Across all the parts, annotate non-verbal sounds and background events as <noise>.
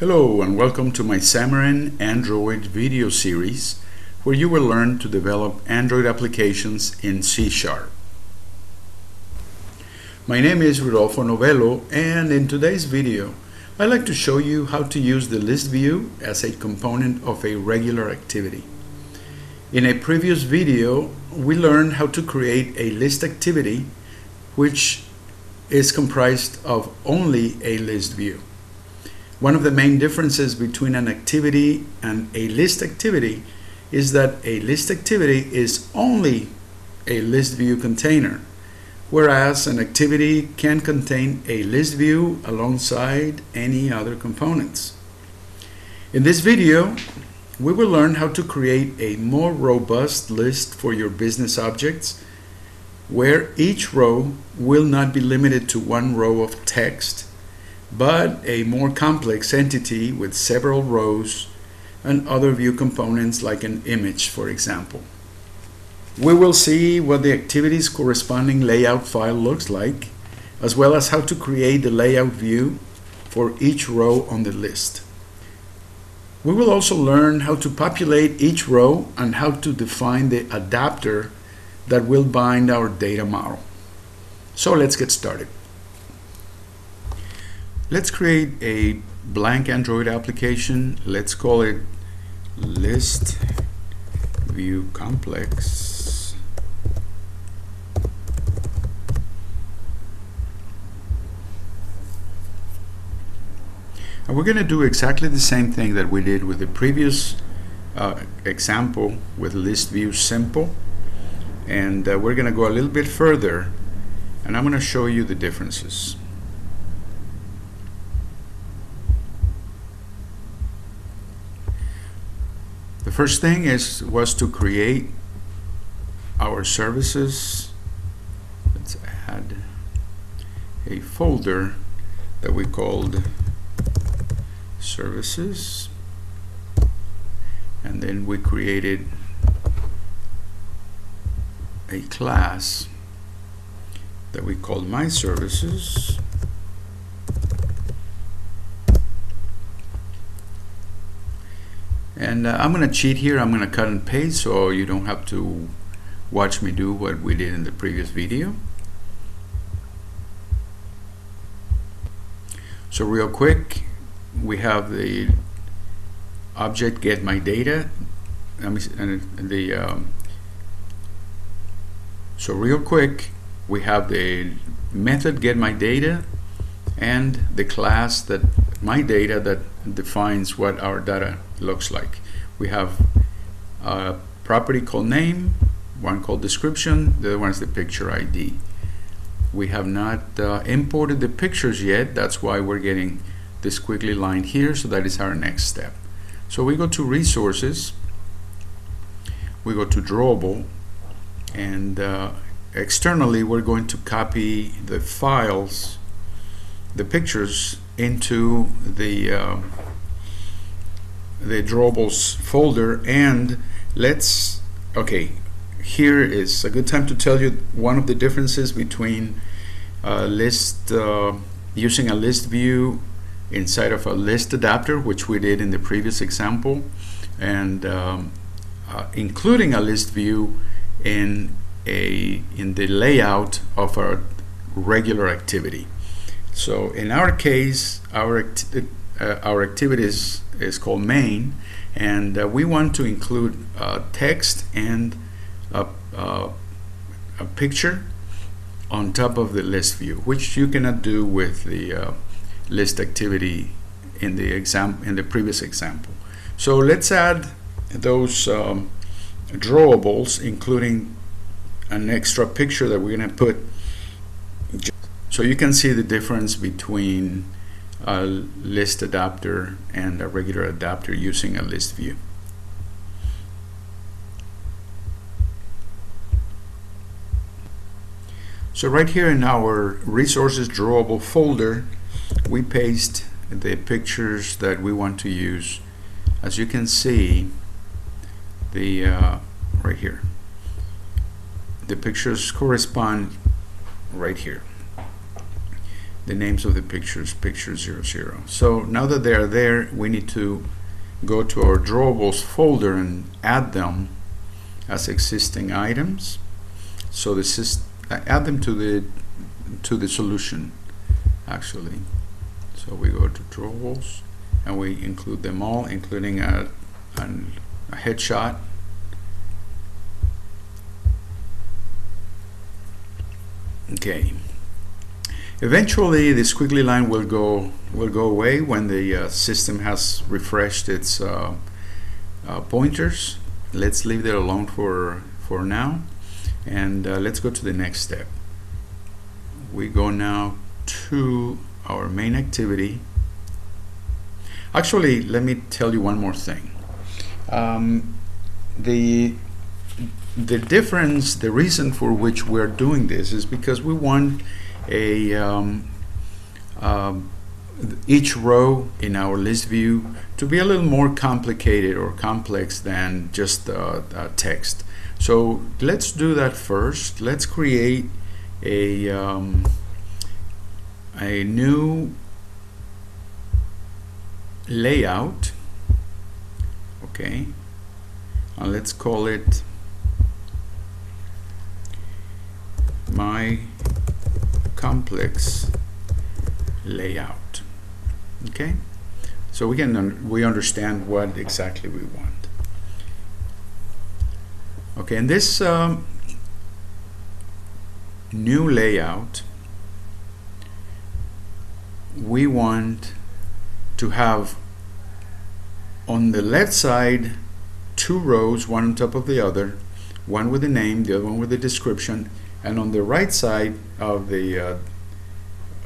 Hello and welcome to my Xamarin Android video series where you will learn to develop Android applications in C Sharp. My name is Rodolfo Novello and in today's video I'd like to show you how to use the list view as a component of a regular activity. In a previous video we learned how to create a list activity which is comprised of only a list view. One of the main differences between an activity and a list activity is that a list activity is only a list view container, whereas an activity can contain a list view alongside any other components. In this video, we will learn how to create a more robust list for your business objects where each row will not be limited to one row of text but a more complex entity with several rows and other view components like an image, for example. We will see what the activity's corresponding layout file looks like, as well as how to create the layout view for each row on the list. We will also learn how to populate each row and how to define the adapter that will bind our data model. So let's get started. Let's create a blank Android application. Let's call it list view complex. And we're going to do exactly the same thing that we did with the previous uh, example with list view simple. And uh, we're going to go a little bit further and I'm going to show you the differences. The first thing is was to create our services. Let's add a folder that we called services and then we created a class that we called my services And uh, I'm going to cheat here. I'm going to cut and paste so you don't have to watch me do what we did in the previous video. So real quick, we have the object get my data. and the um, so real quick, we have the method get my data and the class that my data that defines what our data looks like. We have a property called name, one called description, the other one is the picture ID. We have not uh, imported the pictures yet, that's why we're getting this quickly lined here, so that is our next step. So we go to resources, we go to drawable, and uh, externally we're going to copy the files, the pictures into the uh, the drawables folder and let's okay here is a good time to tell you one of the differences between a list uh, using a list view inside of a list adapter which we did in the previous example and um, uh, including a list view in a in the layout of our regular activity so in our case our acti uh, our activities is called main and uh, we want to include uh, text and a, a, a, picture on top of the list view which you cannot do with the uh, list activity in the exam in the previous example. So let's add those um, drawables including an extra picture that we're going to put so you can see the difference between a list adapter and a regular adapter using a list view. So right here in our resources drawable folder, we paste the pictures that we want to use. As you can see, the uh, right here, the pictures correspond right here. The names of the pictures, picture 00. So now that they are there, we need to go to our drawables folder and add them as existing items. So this is uh, add them to the to the solution actually. So we go to drawables and we include them all, including a, a headshot. Okay. Eventually, the squiggly line will go will go away when the uh, system has refreshed its uh, uh, pointers. Let's leave that alone for for now, and uh, let's go to the next step. We go now to our main activity. Actually, let me tell you one more thing. Um, the the difference, the reason for which we're doing this is because we want a um, um, each row in our list view to be a little more complicated or complex than just uh, uh, text. So let's do that first. Let's create a um, a new layout okay and let's call it my complex layout. Okay? So we can un we understand what exactly we want. Okay and this um, new layout we want to have on the left side two rows one on top of the other one with the name the other one with the description and on the right side of the uh,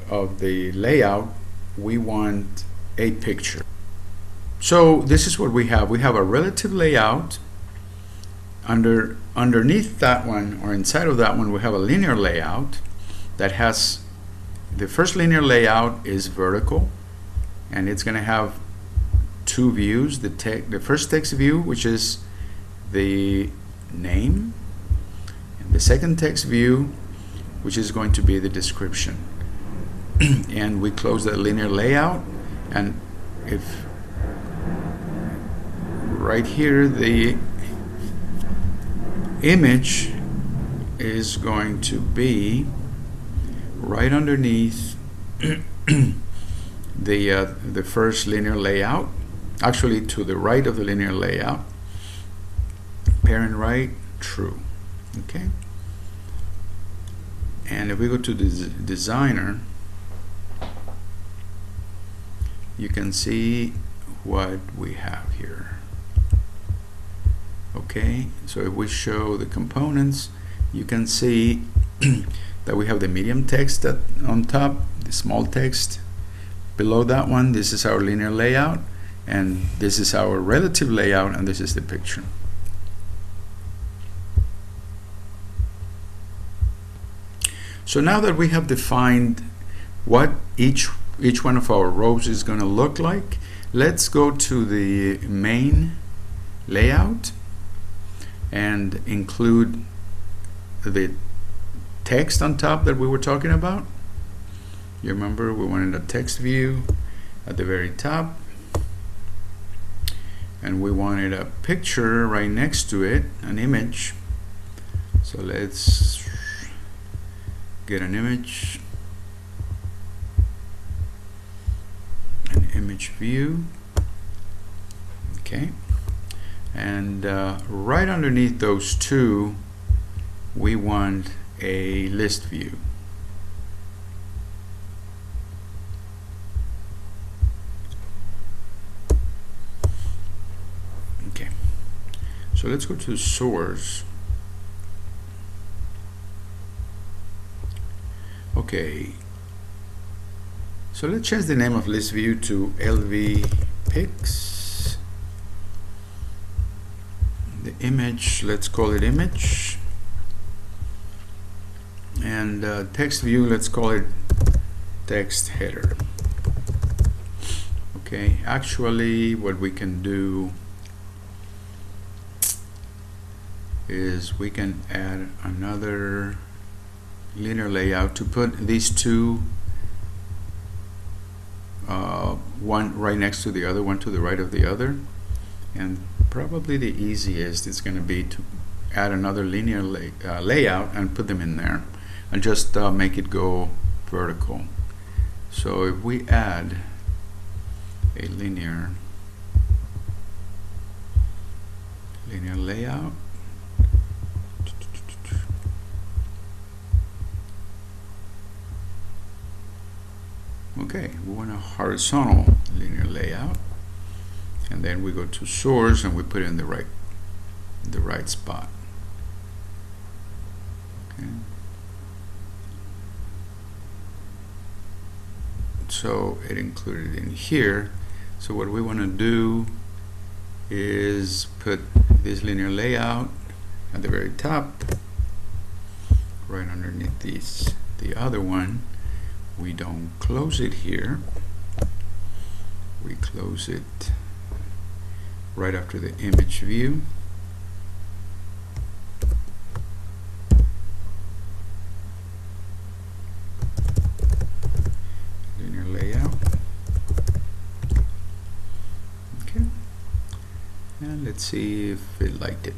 of the layout we want a picture. So this is what we have. We have a relative layout. Under underneath that one or inside of that one we have a linear layout that has the first linear layout is vertical and it's going to have two views. The text the first text view which is the name and the second text view which is going to be the description. <clears throat> And we close the linear layout and if right here the image is going to be right underneath <clears throat> the uh, the first linear layout actually to the right of the linear layout parent right true okay and if we go to the designer you can see what we have here okay so if we show the components you can see <clears throat> that we have the medium text on top, the small text below that one. This is our linear layout, and this is our relative layout, and this is the picture. So now that we have defined what each each one of our rows is going to look like, let's go to the main layout and include the text on top that we were talking about. You remember we wanted a text view at the very top and we wanted a picture right next to it, an image. So let's get an image, an image view. Okay, and uh, right underneath those two, we want a list view. Okay, so let's go to source. Okay, so let's change the name of list view to LV pics. The image, let's call it image. And uh, text view let's call it text header. Okay actually what we can do is we can add another linear layout to put these two uh, one right next to the other, one to the right of the other. And probably the easiest is going to be to add another linear lay, uh, layout and put them in there and just uh, make it go vertical. So if we add a linear linear layout okay we want a horizontal linear layout and then we go to source and we put it in the right the right spot. Okay. so it included in here. So what we want to do is put this linear layout at the very top right underneath this the other one we don't close it here. We close it right after the image view. Linear layout. Okay. And let's see if it liked it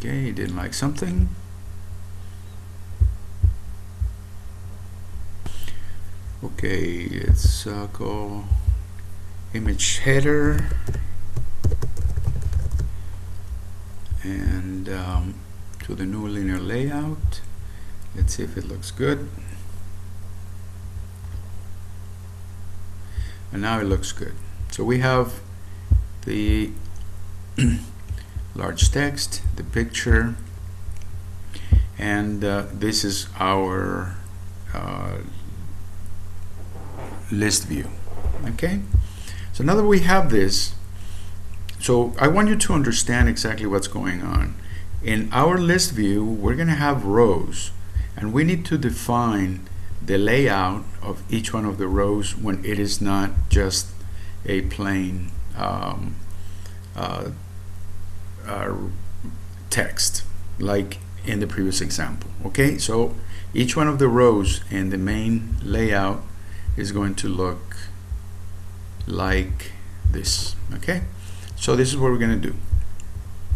Okay, he didn't like something. Okay, let's uh, go image header and um, to the new linear layout. Let's see if it looks good. And now it looks good. So we have the <clears throat> large text, the picture, and uh, this is our uh, list view. Okay, so now that we have this, so I want you to understand exactly what's going on. In our list view, we're going to have rows, and we need to define the layout of each one of the rows when it is not just a plain um, uh, uh, text like in the previous example okay? So each one of the rows in the main layout is going to look like this okay? So this is what we're going to do.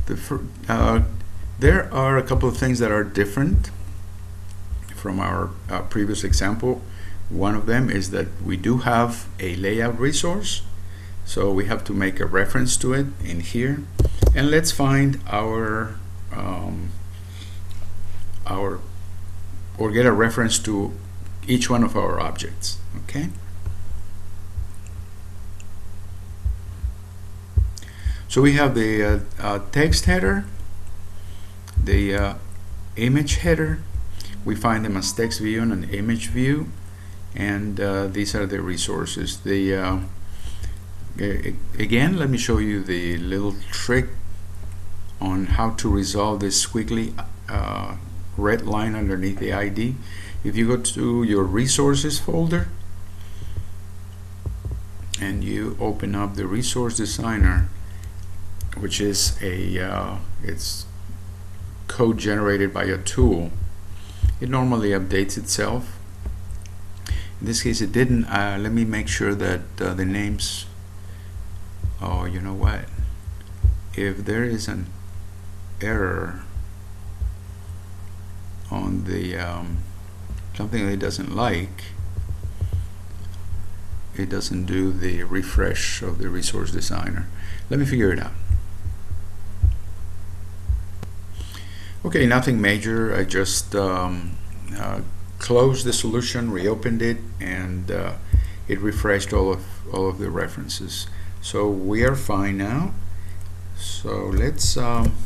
The uh, there are a couple of things that are different from our uh, previous example. One of them is that we do have a layout resource so we have to make a reference to it in here and let's find our um, our or get a reference to each one of our objects okay? So we have the uh, uh, text header the uh, image header. We find them as text view and an image view. And uh, these are the resources. The uh, again let me show you the little trick on how to resolve this squiggly uh, red line underneath the ID. If you go to your resources folder and you open up the resource designer which is a uh, it's code generated by a tool it normally updates itself in this case it didn't uh, let me make sure that uh, the names oh you know what if there is an error on the um, something that it doesn't like it doesn't do the refresh of the resource designer. Let me figure it out. Okay nothing major. I just um, uh, closed the solution reopened it and uh, it refreshed all of all of the references. So we are fine now. So let's um,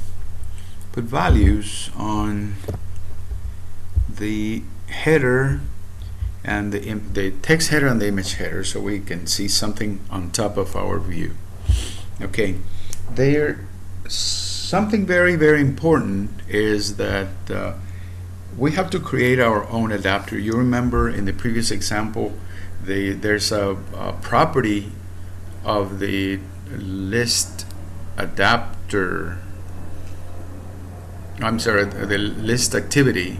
put values on the header and the, the text header and the image header so we can see something on top of our view. Okay. There something very very important is that uh, we have to create our own adapter. You remember in the previous example the there's a, a property of the list adapter I'm sorry, the list activity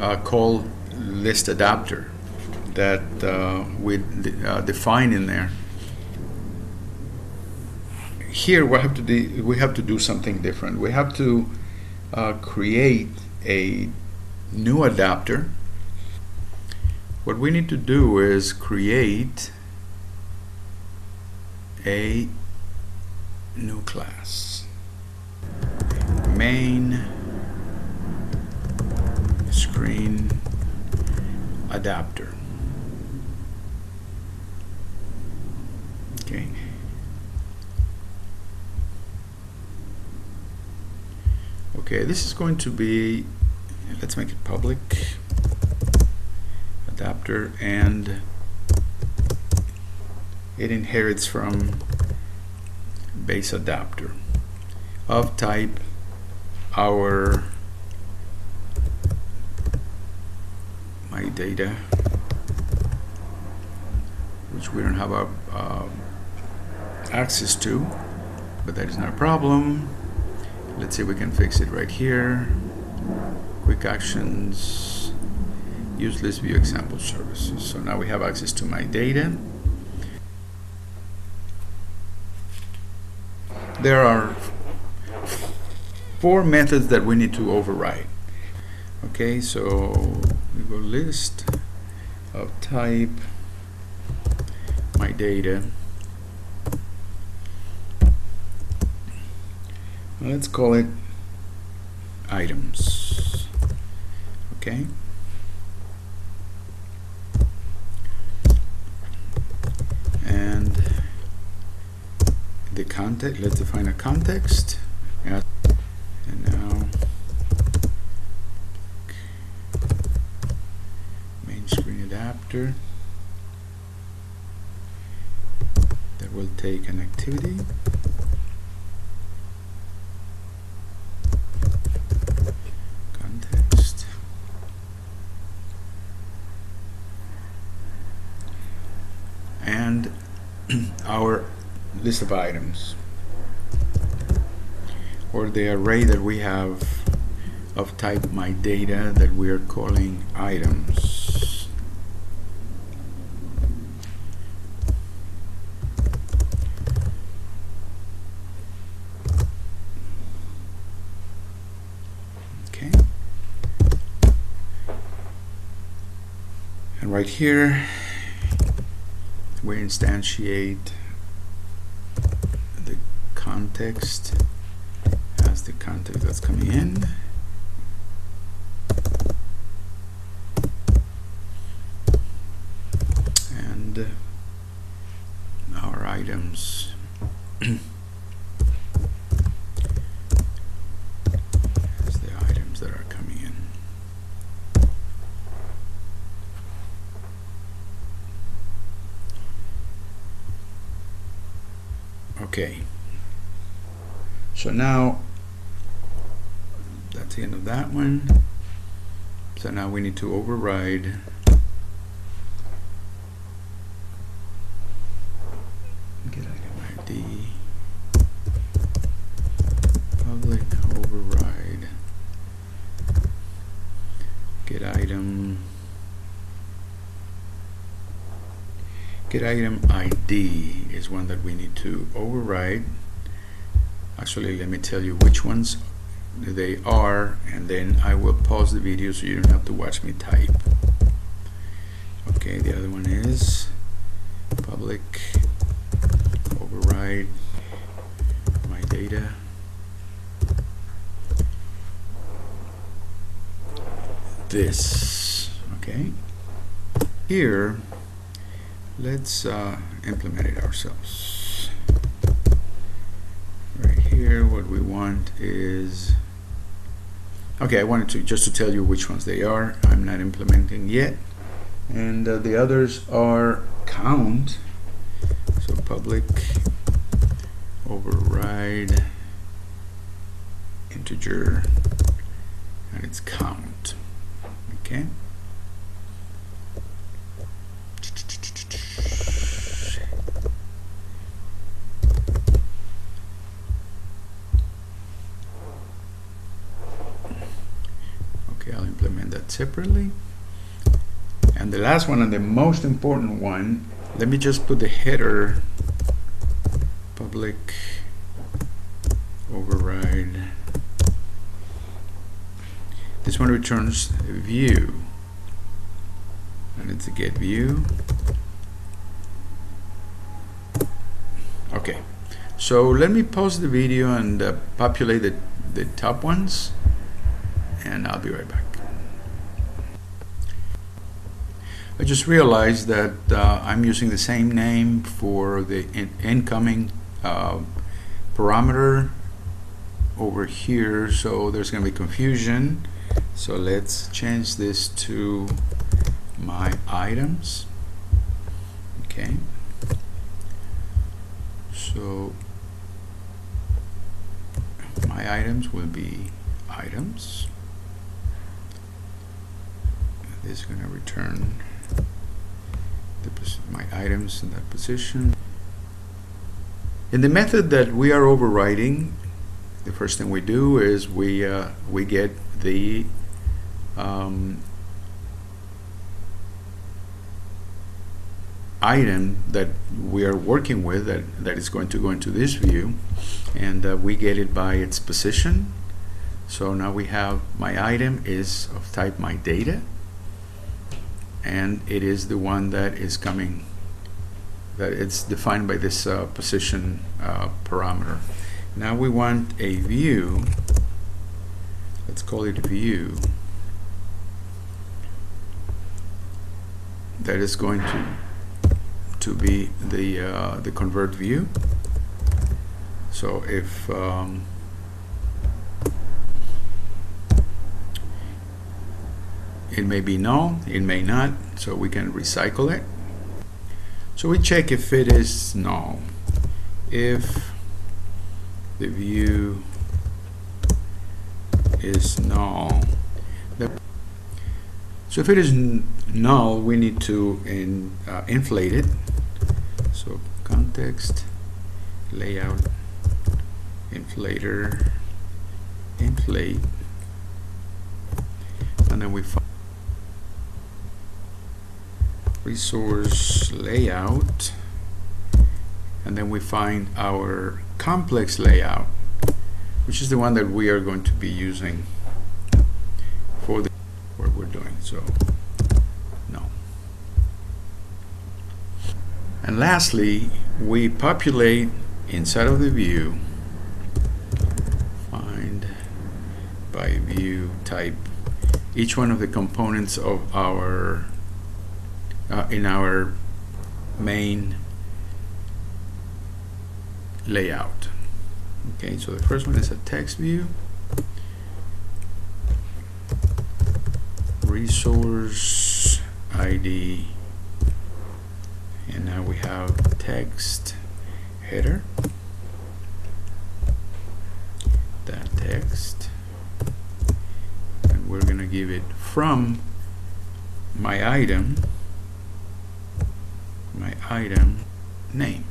uh, called list adapter that uh, we uh, define in there. Here we have to do, we have to do something different. We have to uh, create a new adapter. What we need to do is create a new class main screen adapter. Okay. Okay this is going to be let's make it public. Adapter and it inherits from base adapter of type our my data which we don't have a, uh, access to but that is not a problem. Let's see we can fix it right here. Quick actions use list view example services. So now we have access to my data. There are four methods that we need to override. Okay so we go list of type my data. Let's call it items okay? And the context let's define a context yeah. and now main that will take an activity. Context. And <clears throat> our list of items or the array that we have of type my data that we are calling items okay and right here. We instantiate the context as the context that's coming in. And our items <clears throat> as the items that are coming in okay so now that's the end of that one. So now we need to override. Get item ID public override. Get item. Get item ID is one that we need to override actually let me tell you which ones they are and then I will pause the video so you don't have to watch me type. Okay the other one is public override my data. This okay. Here let's uh, implement it ourselves here what we want is okay I wanted to just to tell you which ones they are. I'm not implementing yet. And uh, the others are count so public override integer and it's count okay separately. And the last one and the most important one, let me just put the header public override. This one returns view. And it's a get view. Okay, so let me pause the video and uh, populate the, the top ones and I'll be right back. I just realized that uh, I'm using the same name for the in incoming uh, parameter over here so there's going to be confusion. So let's change this to my items. Okay. So my items will be items. This is going to return my items in that position. In the method that we are overriding the first thing we do is we uh, we get the um, item that we are working with that, that is going to go into this view and uh, we get it by its position. So now we have my item is of type my data and it is the one that is coming that it's defined by this uh, position uh, parameter. Now we want a view. Let's call it view. That is going to to be the uh, the convert view. So if um, it may be null it may not so we can recycle it. So we check if it is null if the view is null so if it is null we need to in, uh, inflate it. So context layout inflater inflate. And then we find resource layout and then we find our complex layout which is the one that we are going to be using for the what we're doing so no. And lastly we populate inside of the view find by view type each one of the components of our uh, in our main layout. Okay so the first one is a text view. Resource ID and now we have text header. That text. And we're gonna give it from my item my item name.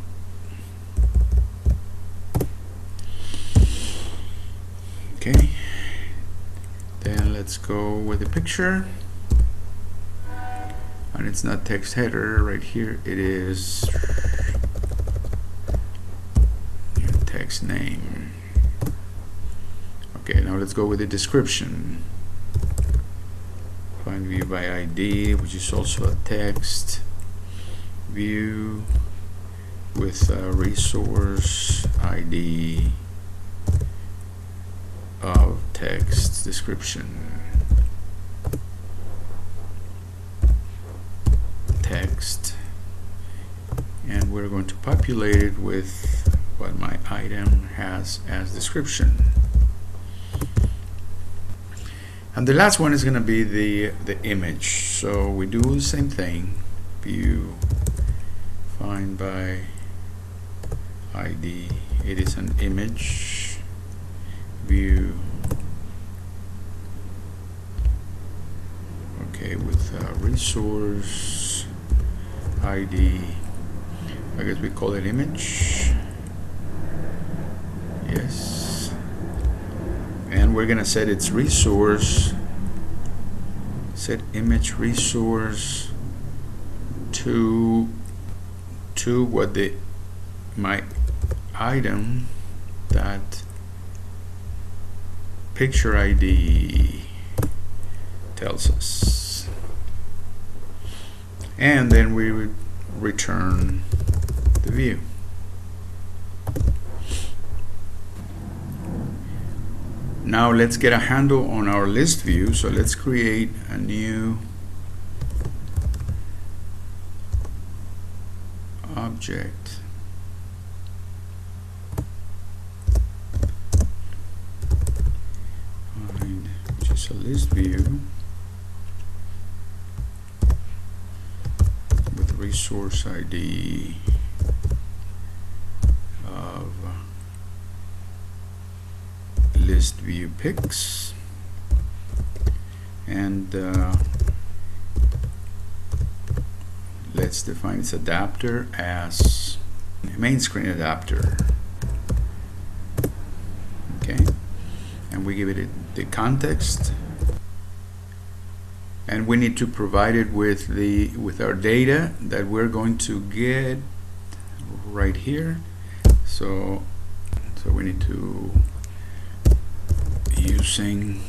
Okay. Then let's go with the picture. And it's not text header right here it is text name. Okay now let's go with the description. Find view by ID which is also a text view with a resource ID of text description. Text. And we're going to populate it with what my item has as description. And the last one is going to be the the image. So we do the same thing. View find by ID it is an image view. Okay with uh, resource ID I guess we call it image. Yes. And we're gonna set its resource set image resource to to what the my item that picture ID tells us. And then we would return the view. Now let's get a handle on our list view. So let's create a new object. Is a list view with resource ID of list view pics and uh, let's define its adapter as main screen adapter. Okay. And we give it the context. And we need to provide it with the with our data that we're going to get right here. So so we need to using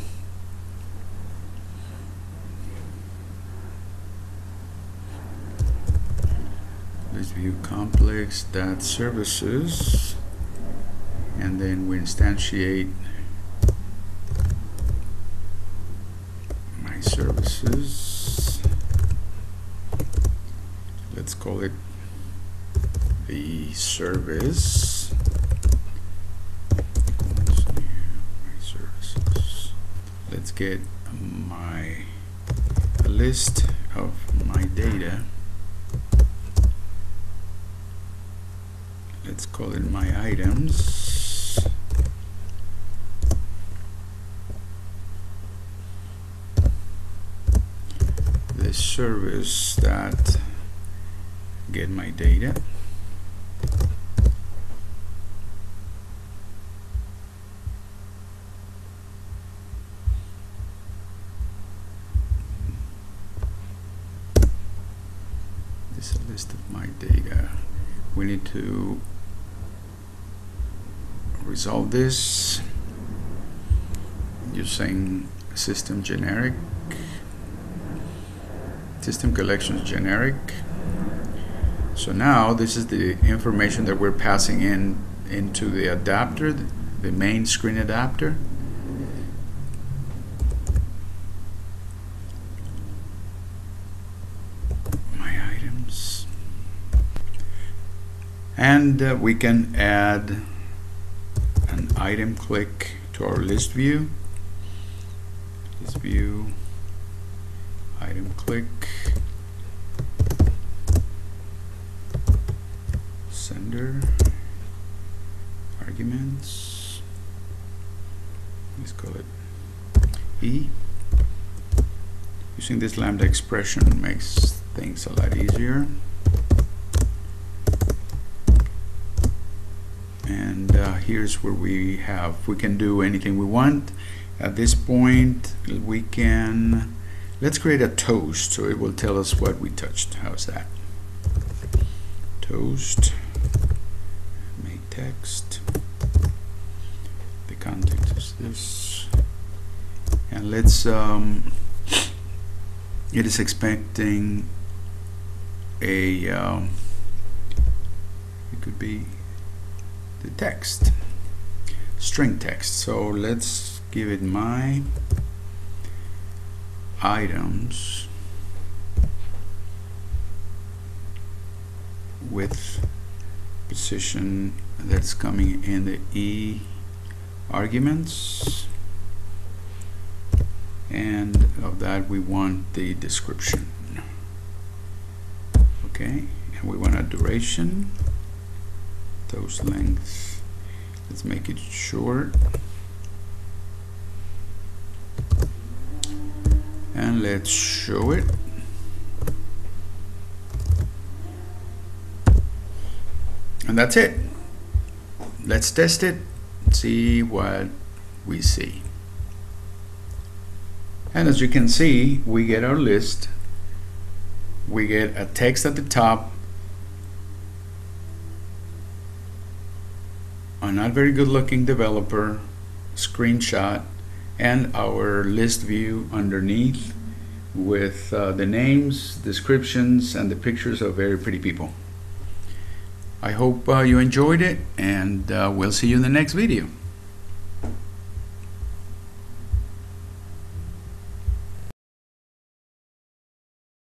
list view complex dot services and then we instantiate my services. Let's call it the service. Let's get my list of my data let's call it my items. The service that get my data. This is a list of my data. We need to resolve this using system generic system collections generic. So now this is the information that we're passing in into the adapter the main screen adapter. My items. And uh, we can add item click to our list view. List view item click. Sender arguments. Let's call it E. Using this lambda expression makes things a lot easier and uh, here's where we have we can do anything we want. At this point we can let's create a toast so it will tell us what we touched. How's that? Toast make text. The context is this. And let's um, it is expecting a um, it could be the text string text. So let's give it my items with position that's coming in the E arguments. And of that we want the description. Okay and we want a duration toast length let's make it short and let's show it and that's it let's test it see what we see And as you can see, we get our list. We get a text at the top. Not very good looking developer screenshot and our list view underneath with uh, the names, descriptions, and the pictures of very pretty people. I hope uh, you enjoyed it and uh, we'll see you in the next video.